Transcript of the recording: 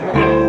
Nej,